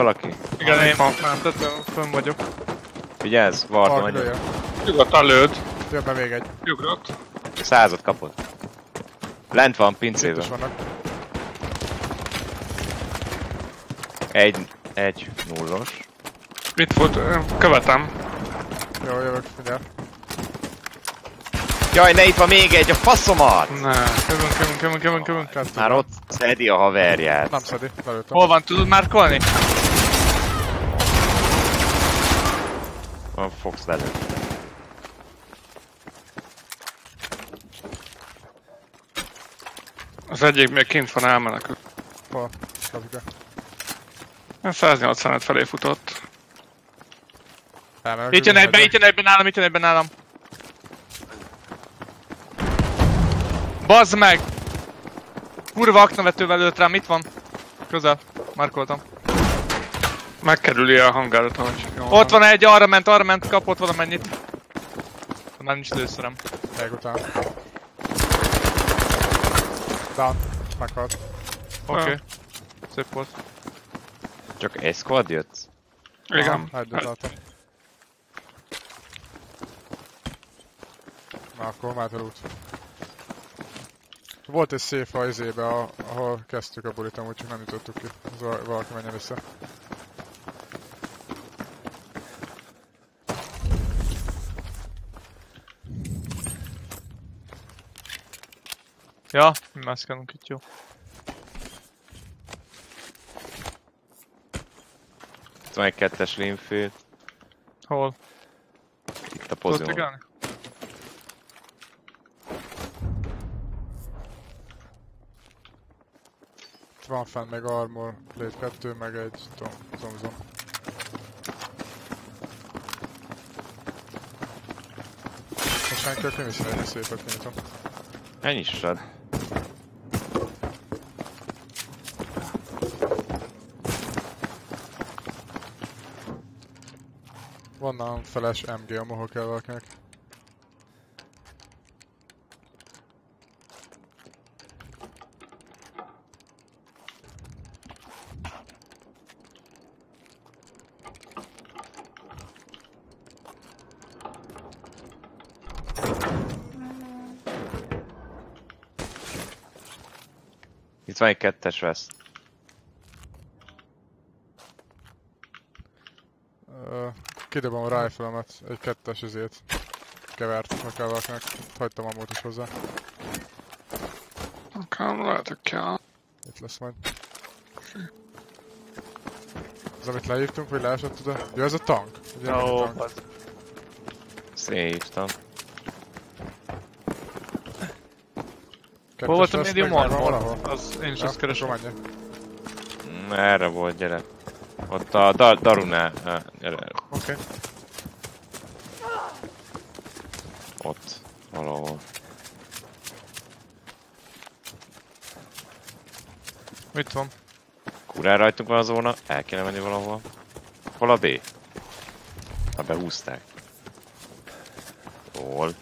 valaki? Igen, én tettem, fönn vagyok. Vigyázz, Varda lője. nyugodtan lőd. Jön be még egy. Nyugodt. Százat kapott. Lent van, pincében. Egy, egy nullos. Mit volt? Követem. Jó, jövök, figyelj. Jaj, ne itt van még egy, a faszomat! Ne. Kövünk, kövünk, kövünk, kövünk, kövünk. Már ott szedi a haverját. Nem szedi, belőttem. Hol van, tudod márkolni? Van Fox lelő. Az egyik még kint van elmenekül. Hol? Kapjuk 185 felé futott. Itt jön egyben, itt jön egyben nálam, itt jön egyben nálam. Bazd meg! Kurva aknavetővel lőtt rám, itt van? Közel. Markoltam. Megkerüli a hangárat, ahogy jól Ott van egy, arra ment, arra ment, kapott valamennyit. Már nincs lőszerem. Még után. Down. Meghalt. Oké. Okay. Ah. Szép volt. Csak egy squad jött? Igen. Dodáltam. Na akkor már út. Volt egy szép a izébe, ahol kezdtük a bulit, amúgy csak nem jutottuk ki. Az val- valaki menjen vissza. Ja, mi mászkálunk itt, jó. Itt van egy kettes limfőt. Hol? Itt a tegelni? Itt van fenn még armor plate 2, meg egy tom- Thompson. Most senki, aki mi szeretne szépet kinyitom. Ennyi is nálam feles MG, ahol kell valakinek. Itt van egy kettes vesz. Ö, Kidobom a rifle-emet, egy kettes izét. Kevert, meg kell valakinek. Hagytam a is hozzá. Nekem lehet, hogy kell. Itt lesz majd. Ez amit leírtunk, vagy leesett oda? Jó, ez a tank. Ugye, ez a tank. Kettes Hol volt a medium armor? Az, én is Ja, azt keresem. Erre volt, gyere. Ott a da Darunál. Gyere, Oké. ott. Valahol. Mit van? Kurán rajtunk van a zóna, el kéne menni valahol. Hol a B? Ha behúzták. Hol?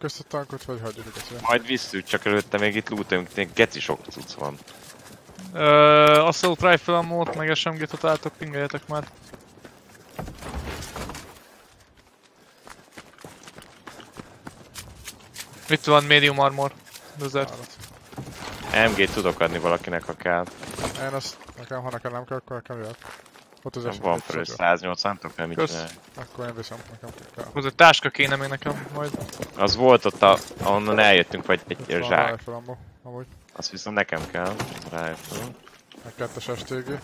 Vigyük ezt a tankot, vagy hagyjuk őket? ugye? Majd visszük, csak előtte még itt lootunk, geci sok cucc van. Ö, Assault Rifle ammo meg SMG-t találtok, pingeljetek már. Itt van medium armor. Desert. MG-t tudok adni valakinek, ha kell. Én azt, nekem, ha nekem nem kell, akkor nekem jöhet. Ott az eset. Van fel 180 tok nem mit Kösz. csinál. Akkor én viszem, nekem. Az egy táska kéne még nekem majd. Az volt ott, a, ahonnan eljöttünk, vagy egy Itt van zsák. ammo, amúgy. Azt viszont nekem kell. Rifle. Meg kettes STG.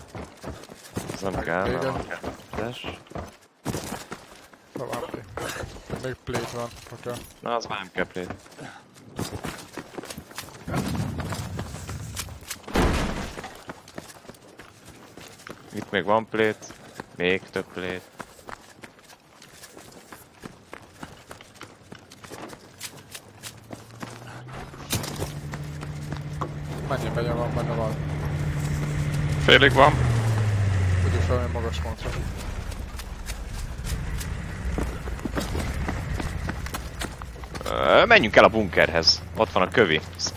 Az nem kell, nem kettes. Tovább. Még plate van, ha kell. Na, az már nem kell plate. Még van plate. Még több plate. Mennyi begyen van, benne van. Félig van. Tudjuk fel, hogy magas pontra. Menjünk el a bunkerhez. Ott van a kövi. Ezt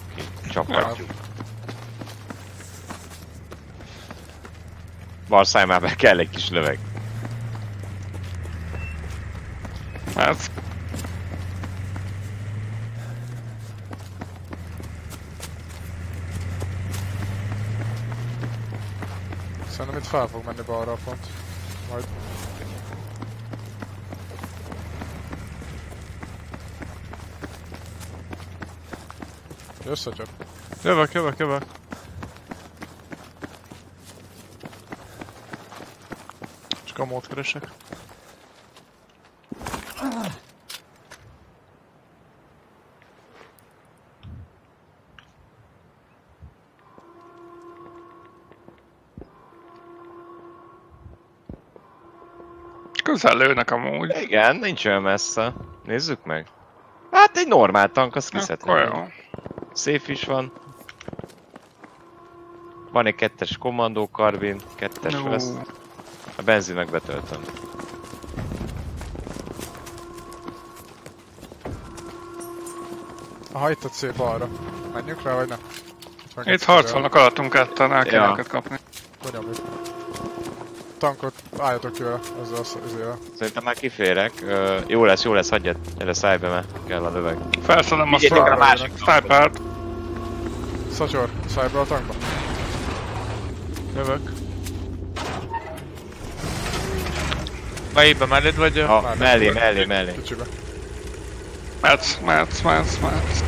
Bal szájmába kell egy kis löveg. Hát, Szerintem itt fel fog menni balra a pont. Majd. Összecsap. Jövök, jövök, jövök. Csak a mód keresek. közel lőnek amúgy. Igen, nincs olyan messze. Nézzük meg. Hát egy normál tank, azt kiszedhető. jó. Safe is van. Van egy kettes kommandó karbin, kettes Jó. vesz. A benzin meg betöltöm. A C balra. Menjünk rá, vagy nem? Itt harcolnak alattunk ketten, el kell Ja. őket kapni. Nyomjuk. Tankot álljatok ki vele, ezzel az izével. Szerintem már kiférek. Ö, jó lesz, jó lesz, hagyjad. Gyere szájbe, mert kell a löveg. Felszedem a snipert. Szacsor, szájba a tankba. Jövök. Melyikbe melléd vagy? Nem mellé, tudok. mellé, mellé. Kicsibe. Mehetsz, mehetsz, mehetsz, mehetsz.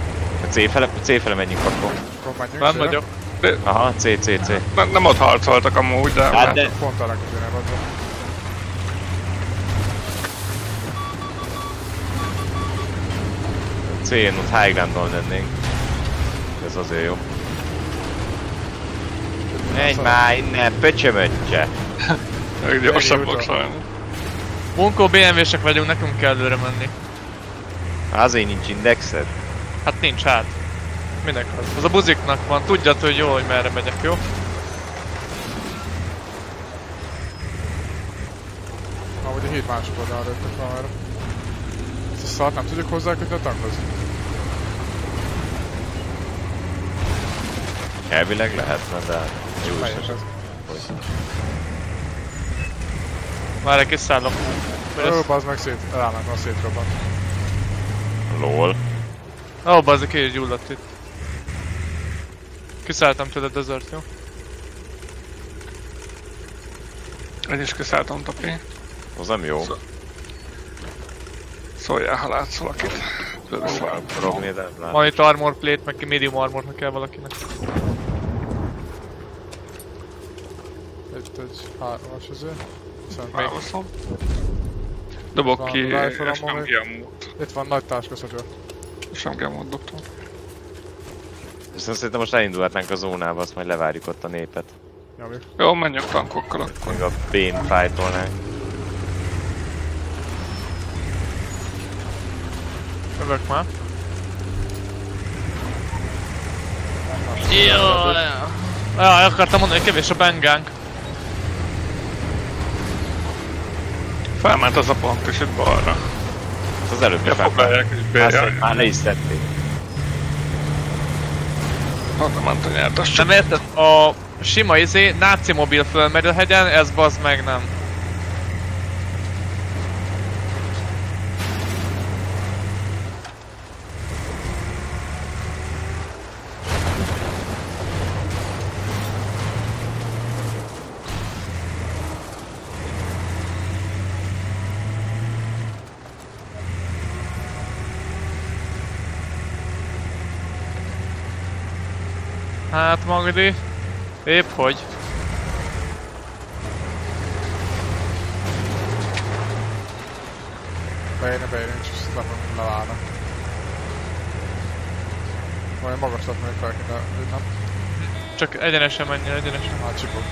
A C fele, C fele menjünk akkor. Akkor menjünk Nem vagyok. Aha, C, C, C. Nem, nem ott harcoltak amúgy, de... Hát de... Pont a legközelebb adva. C-n ott high groundon lennénk. Ez azért jó. Menj már innen, pöcsömöccse! Ők gyorsabbak sajnos. Munkó BMW-sek vagyunk, nekünk kell előre menni. Azért nincs indexed? Hát nincs hát. Minek az? Az a buziknak van, tudjad, hogy jó, hogy merre megyek, jó? Ahogy a hét másik oldalra jöttek valamire. Ezt a szart nem tudjuk hozzákötni a tankhoz? Elvileg lehetne, de jó is. Melyes ez? Már egy kis szállom. Vagy Ö, ez- bazd meg szét, ráment a szétrobban. Lol. Ó, oh, bazzik, és gyulladt itt. Kiszálltam tőle desert, jó? Én is kiszálltam tapi. Az nem jó. Szóljál, ha látsz valakit. Van itt armor plate, meg ki medium armornak kell valakinek. Itt egy hármas azért. Még Válaszom. Dobok ki, gemót. itt van nagy táska szacsor. És nem gemót dobtam. Viszont szerintem most elindulhatnánk a zónába, azt majd levárjuk ott a népet. Nyomjuk. Jó, menjek tankokkal akkor. Még a Bane fightolnánk. Jövök már. Jó, Ja, akartam mondani, hogy kevés a bengánk. Felment az a pont is itt balra. Azt az előbb Ja, foglalják és már le is szedték. Hát nem ment a nyertes Nem csak. érted? A sima izé, náci mobil fölmegy a hegyen, ez bazd meg nem. Hát Magdi, épp hogy. Beérni, beérni, és azt nem leválnak. Majd magasat még fel kéne vinnem. Csak egyenesen menj, egyenesen. Hát csipog.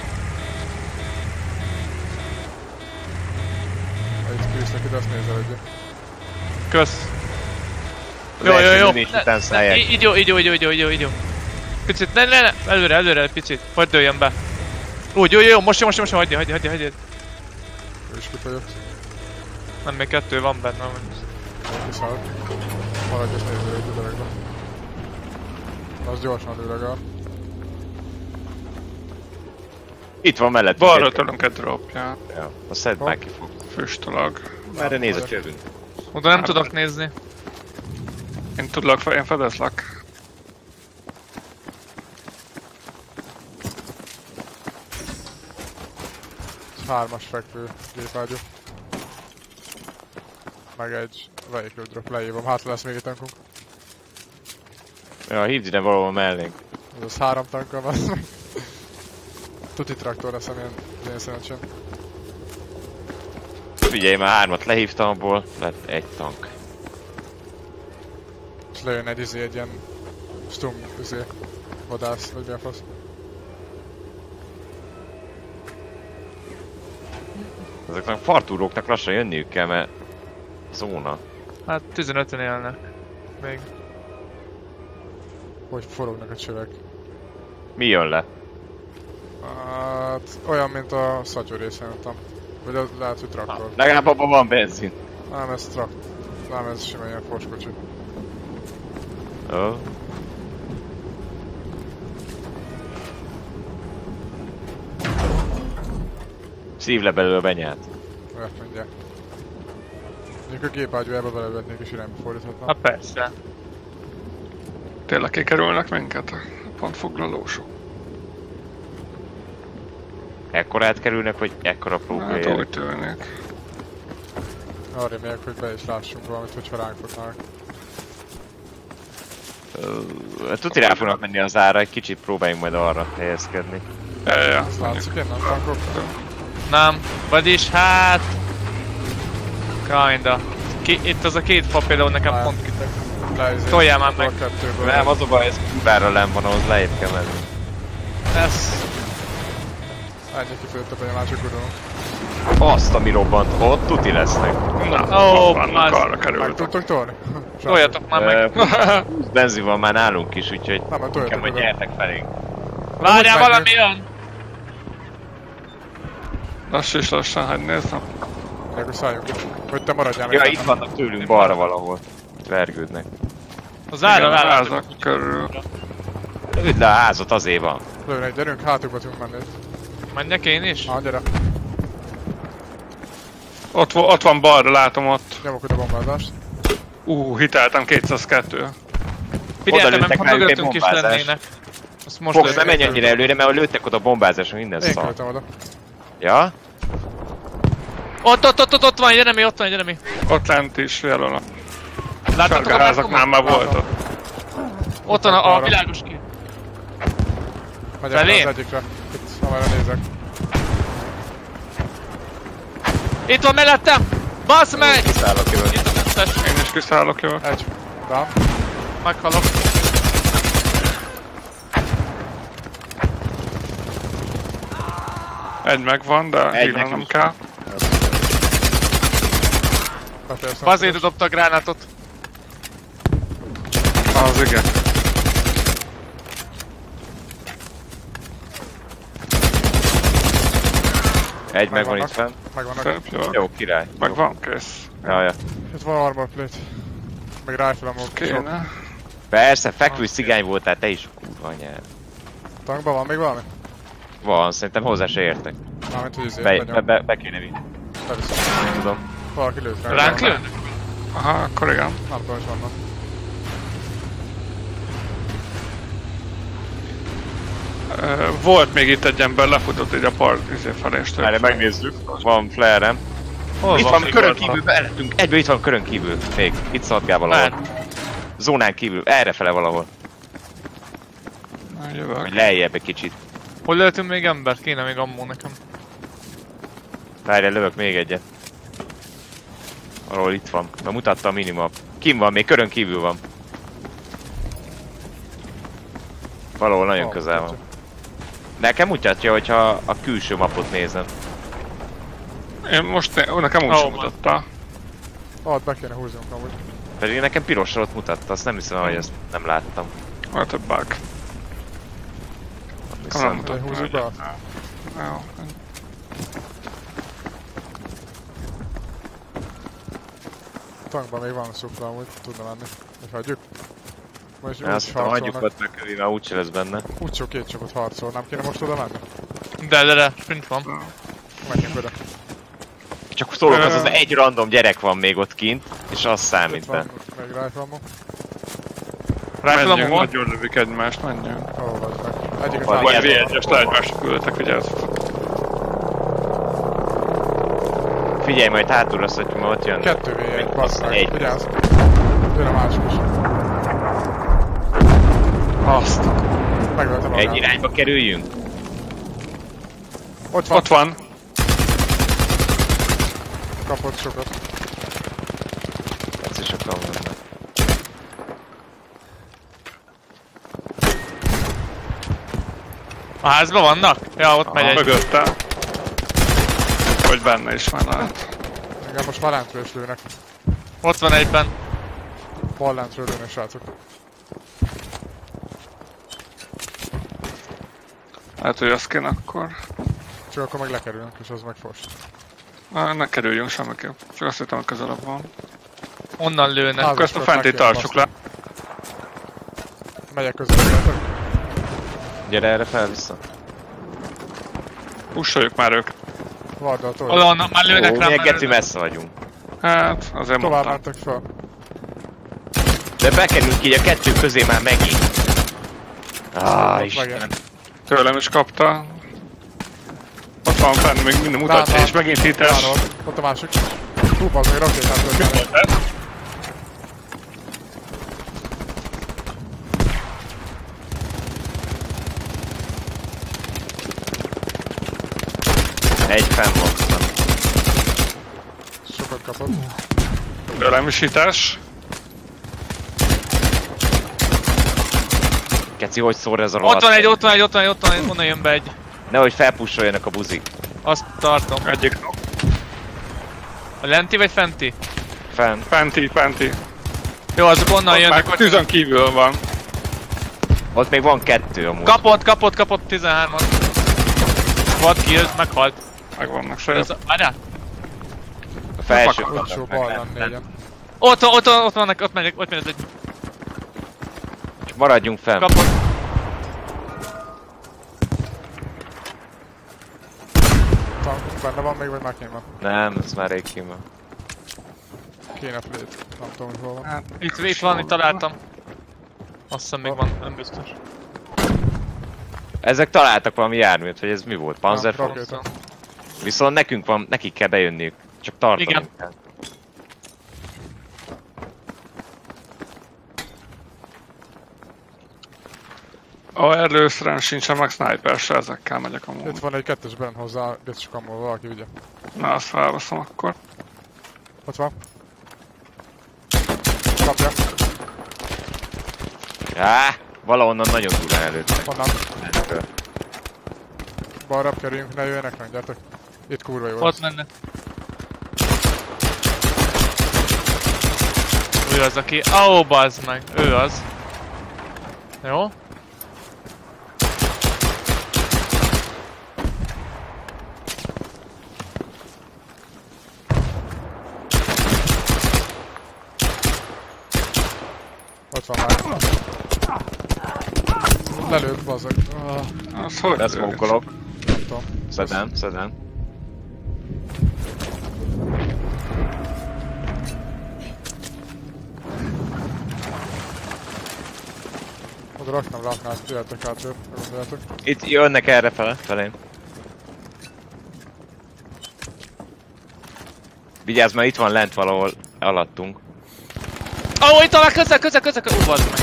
Itt küzdnek ide, azt nézelődjön. Kösz. Az Jó, jó, jó. Ne- ne, így jó, így jó, így jó, így jó, így jó. Picit, ne, ne, ne, előre, előre, picit. Hogy dőljön be. Úgy, jó, jó, jó, most, most, most, jó, hagyja, hagyja, hagyja, hagyja. Ő is kifogyott. Nem, még kettő van benne. vagy- Kiszállt. Maradj és nézzél egy üdörökbe. Az gyorsan lő legalább. Itt van mellett. Balra tolunk egy dropja. Ja, a szed már ki fog. Füstolag. Merre néz a csövünk? Oda nem tudok nézni. Én tudlak, én fedezlek. Hármas fekvő gépágyú. Meg egy vehicle drop leívom, hátra lesz még egy tankunk. Ja, hívd ide valahol mellénk. Ez az három tankkal van. Tuti traktor lesz, amilyen én szerencsém. Figyelj, már hármat lehívtam abból, lett egy tank. És lejön egy izé, egy ilyen stum izé, vadász, vagy mi a fasz. Ezeknek a fartúróknak lassan jönniük kell, mert zóna. Hát 15-en élnek. Még. Hogy forognak a csövek. Mi jön le? Hát olyan, mint a szatyó részen, nem tudom. Vagy az lehet, hogy traktor. Legalább abban van benzin. Nem, ez trak... Nem, ez sima ilyen forskocsi. Ó. Szív le belőle a benyát. Olyat mondja. Mondjuk a gépágyú ebbe belevetnék és irányba fordíthatnám. Hát persze. Tényleg kikerülnek minket? A pontfoglalósok. Ekkorát kerülnek, hogy ekkora Hát próbálják. úgy tűnik. Arra még, hogy be is lássunk valamit, hogyha ránk futnának. Ö, Tuti rá fognak menni az ára, egy kicsit próbáljunk majd arra helyezkedni. Ja, ja, látszik innen, tankok? Nem. Vagyis hát... Kinda. Ki, itt az a két fa például nekem Nem. pont. Leizé. Toljál már meg. A. Nem, az a baj, ez kurvára len van, ahhoz lejjebb kell menni. Ez... Ennyi kifőtt a benyomás, csak gurulunk. Azt, ami robbant, ott tuti lesznek. Na, Ó, az- arra Meg kerültek. tudtok tolni? Toljatok már meg. Ö, 20 benzin van már nálunk is, úgyhogy Nem, mert toljatok inkább oda. nyertek felénk. Várjál, Hogy valami jön! Lass is lassan, hogy nézzem. Meg akkor szálljunk itt. Hogy te maradjál meg. Ja, itt vannak tőlünk balra valahol. Vergődnek. Az ára a házak körül. Üdd le a házat, azért van. Lőn egy, gyerünk, hátukba tudunk menni. Menjek én is? Ah, gyere. Ott, ott van balra, látom ott. Nyomok oda bombázást. Ú, hiteltem 202. Figyeltem, ha egy mögöttünk is lennének. Azt most Fox, lőttek. ne menj annyira előre, mert lőttek oda bombázáson minden Én szar. költem oda. Ja? Ott, ott, ott, ott, ott van, Jeremy, ott van, Jeremy. Ott lent is jelöl a Láttatok sárga a házaknál már volt ott. Ott van a, a világos kép. Megyek Felé? le az egyikre. Itt, amerre nézek. Itt van mellettem! Basz meg! Szállok jövök. Én is kiszállok, jó? Egy. Down. Meghalok. Egy megvan, de Egy hívnom nem kell. Bazéra dobta a gránátot. Az igen. Egy megvan itt fenn. Megvannak. Szép, jó. Jó, király. Megvan, kész. Ja, ja. Itt van armor plate. Meg rifle ammo. Sok. Kéne. Persze, fekvő cigány voltál, te is kurva anyád. Tankban van még valami? Van, szerintem hozzá se értek. Mármint, hogy Be, be, be, be kéne vinni. Nem tudom. Valaki lőtt rá. Ránk lőn? Aha, akkor igen. Tudom, hogy vannak. Ö, Volt még itt egy ember, lefutott így a part izé felé, és Várj, megnézzük. Van flare-em. Hol Itt van? van, körön kívül, belettünk. Egyből itt van körön kívül. Még. Itt szaladgál valahol. Már. Zónán kívül. Errefele valahol. Na, Jövök. Lejjebb egy kicsit. Hol lőttünk még embert? Kéne még ammó nekem. Várjál, lövök még egyet. Valahol itt van. Na mutatta a minimap. Kim van, még körön kívül van. Valahol nagyon Ó, közel van. Nekem mutatja, hogyha a külső mapot nézem. Én most ne, ó, nekem úgy Ó, sem van. mutatta. Ah, be kéne húznunk amúgy. Pedig nekem pirosra ott mutatta, azt nem hiszem, hogy ezt nem láttam. Volt egy bug. Viszont Nem Hogy húzzuk be azt? Jó. tankban még van szupra, amúgy tudna menni. És hagyjuk. Most Azt úgy hiszem, hagyjuk harcolnak. ott meg kövi, mert úgyse lesz benne. Úgy sok két csapat harcol, nem kéne most oda menni? De, de, de, sprint van. Menjünk oda. Csak szólok, az az egy random gyerek van még ott kint, és az számít Itt be. van, még rifle ammo. Rifle ammo van? nagyon lövik egymást, menjünk. Hol vagy meg? Egyiket Vagy Vagy Vigyázz, V1-est le egymásra küldtek, vigyázz. Figyelj, majd hátulra szedjük, mert ott jön. Kettő v egy, bassz meg. Egy. Vigyázz. Jön a másik is. Azt. Megölte magát. Egy irányba kerüljünk? Ott van, Ott van. kapott sokat. Ez is sokan vannak. A házban vannak? Ja, ott megy egy. Mögötte. Vagy benne is van lehet. Engem most már lentről is lőnek. Ott van egyben. Bal lentről lőnek, srácok. Lehet, hogy azt kéne akkor. Csak akkor meg lekerülnek, és az meg fost. Na, ne kerüljünk semmiképp. Csak azt hittem, hogy közelebb van. Onnan lőnek. Akkor ezt a fenti tartsuk le. Megyek közelebb. Gyere erre fel vissza. Pussoljuk már Oda, tovább. onnan már lőnek Ó, rám. mi már geci messze vagyunk. Hát, azért Tovább mondtam. mentek fel. De bekerülünk így a kettő közé már megint. Ah, Isten. Megint. Tőlem is kapta. Ott van fenn, még minden mutatja, és megint hites. Ott a másik. Hú, bazd meg rakétát töltenek. Egy fenn van. Sokat kapott. Tőlem is hites. Keci, hogy szól ez a Ott van egy, ott van egy, ott van egy, ott van egy, onnan jön be egy. Nehogy felpussoljanak a buzik. Azt tartom. Egyik A lenti vagy fenti? Fenn. fenti, fenti. Jó, azok onnan Ott jönnek. már tűzön kívül van. Ott még van kettő amúgy. Kapott, kapott, kapott 13-at. Vad kill, meghalt. Megvannak szép. várjál. A felső Utcsó bal lent négyen. Ott, ott, ott, ott vannak, ott megy, ott megy az egy. Maradjunk fenn. Kapott. Tank benne van még, vagy már kéne? Nem, ez már rég kívül. Kéne plate. Nem tudom, hogy hol van. Itt, itt van, itt találtam. Azt hiszem még van, nem biztos. Ezek találtak valami járműt, hogy ez mi volt? Panzer Nem, Force? rakéta. Viszont nekünk van, nekik kell bejönniük. Csak tartanunk Igen. kell. A előszeren sincsen, meg sniper se, ezekkel megyek amúgy. Itt van egy kettes benne hozzá, de csak valaki vigye. Na, azt felveszem akkor. Ott van. Kapja. Á, valahonnan nagyon durán előttek. Honnan? Balra kerüljünk, ne jöjjenek meg, gyertek. Itt kurva jó Ott menne. Ő az, aki... Ó, oh, bazd meg. Ő az. Jó? Ott van már. Lelőtt, bazzak. Ah, Az hogy? Beszmókolok. nem tudom. Szedem, szedem. Oda raknám, raknám, ezt jöhetek át, gondoljátok. Itt jönnek erre fele, felém. Vigyázz, mert itt van lent valahol alattunk. Ó, oh, itt van, közel, közel, közel, közel. Bazd meg.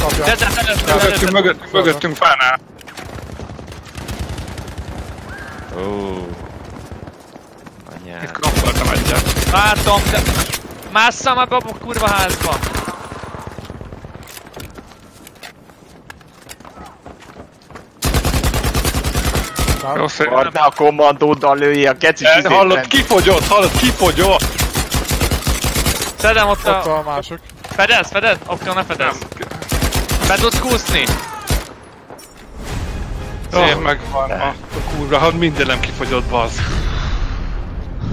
Kapja. De, de, de, de, de, Mögöttünk, mögöttünk, mögöttünk fánál. Ó. Itt Anyád. kampoltam egyet. Látom, de... Másszam abba a kurva házba. Jó ne a kommandóddal lőjé a keci izét hallod, kifogyott, hallod, kifogyott! Szedem ott Ott a... a másik. Fedez, fedez? Option, ne fedez. Tudsz kúszni? Jó, Szép. megvan. A kurva, hadd mindenem kifogyott, bazd.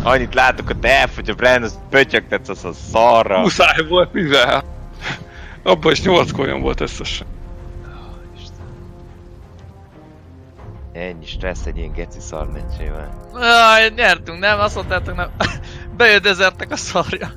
Annyit látok, hogy te elfogy a brand, az pötyögtetsz az a szarra. Muszáj volt, mivel? Abban is 8 kolyom volt összesen. Ennyi stressz egy ilyen geci szar meccsével. Jaj, nyertünk, nem? Azt mondtátok, nem. Bejödezertek a szarja.